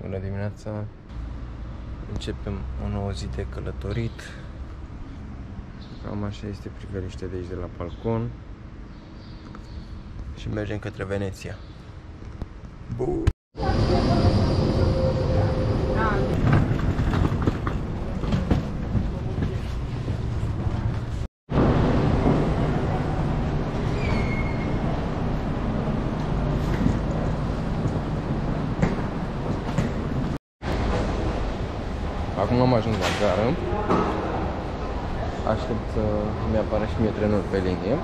Bună dimineața! Începem o nouă zi de călătorit. Cam așa este priveliște de aici de la balcon. Și mergem către Veneția. Bun! Acum am ajuns la gară. Aștept să mi-apară și mie trenul pe linie.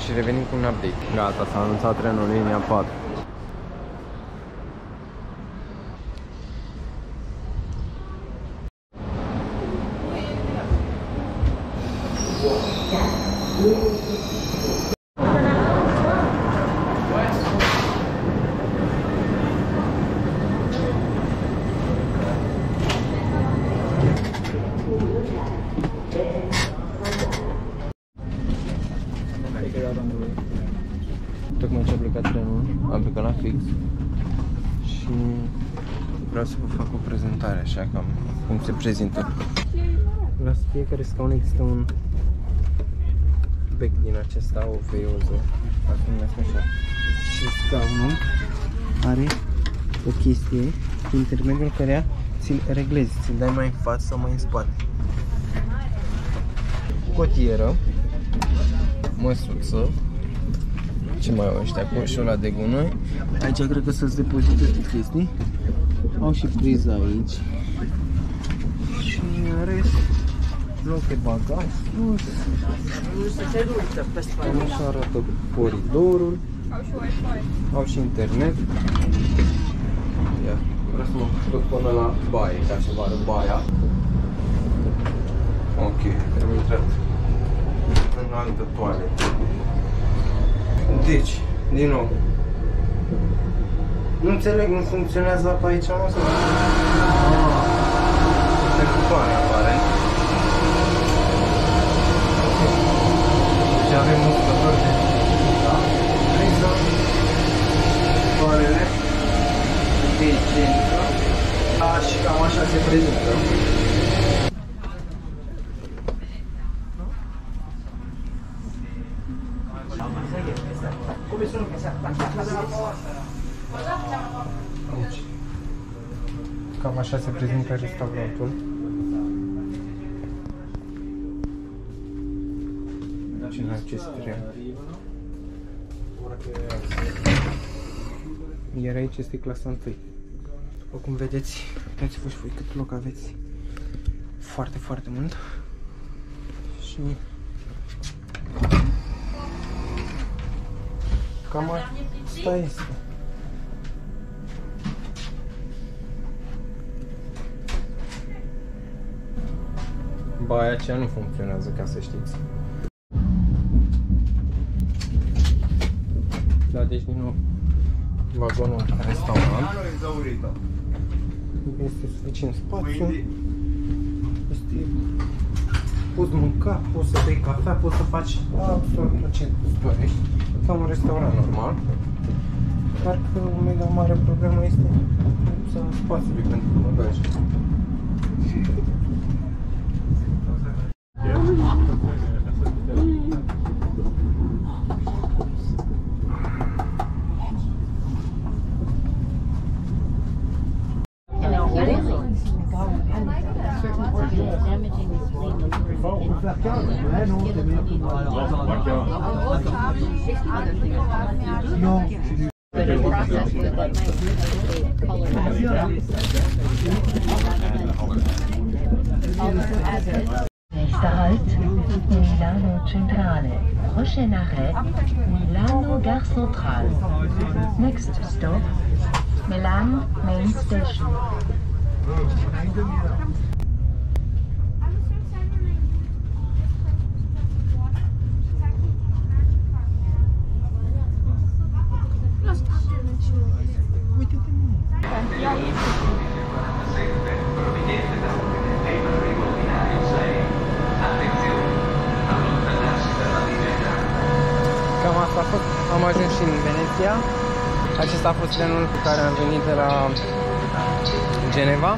Și revenim cu un update. Gata, s-a anunțat trenul linia 4. Tocmai ce a plecat trenul, am plecat la fix și vreau să vă fac o prezentare așa cam cum se prezintă. La fiecare scaun există un bec din acesta, o veioză, dacă numesc așa. Și scaunul are o chestie prin intermediul căreia ți-l reglezi, ți-l dai mai în față sau mai în spate. Cotieră, măsuță, ce mai au ăștia cu și ăla de gunoi. Aici cred că să-ți depozite chestii. Au și priza aici. Și în rest, loc de bagaj sus. Cam așa arată coridorul. Au și internet. Ia, vreau să mă duc până la baie, ca să vă arăt baia. Ok, am intrat în altă toaletă. Deci, din nou. Nu înțeleg, nu funcționează apa aici, mă, sau? Pentru toane apare. Deci avem uscător de da, priză, toalele, de igienică, da, și cam așa se prezintă. Aici. Cam așa se prezintă restaurantul. Și în acest tren. Iar aici este clasa 1. După cum vedeți, uitați-vă și voi cât loc aveți. Foarte, foarte mult. Și Cam asta este. Baia aceea nu funcționează, ca să știți. Da, deci din nou vagonul restaurant. Este suficient spațiu. Este poți mânca, poți să bei cafea, poți să faci absolut tot ce îți dorești. Ca un restaurant normal. Dar că o mega mare problemă este lipsa spațiului pentru bagaj. On peut faire non, Milano Centrale. Prochain arrêt, Milano Gare Centrale. Next stop, Milan Main Station. Fost. Am ajuns și în Veneția. Acesta a fost trenul cu care am venit de la Geneva?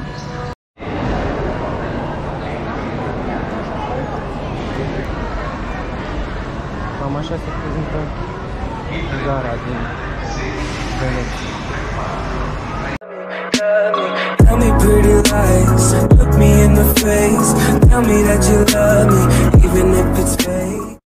Cam așa se prezintă gara din Veneția. Tell me pretty lies, look me in the face. Tell me that you love me, even if it's fake.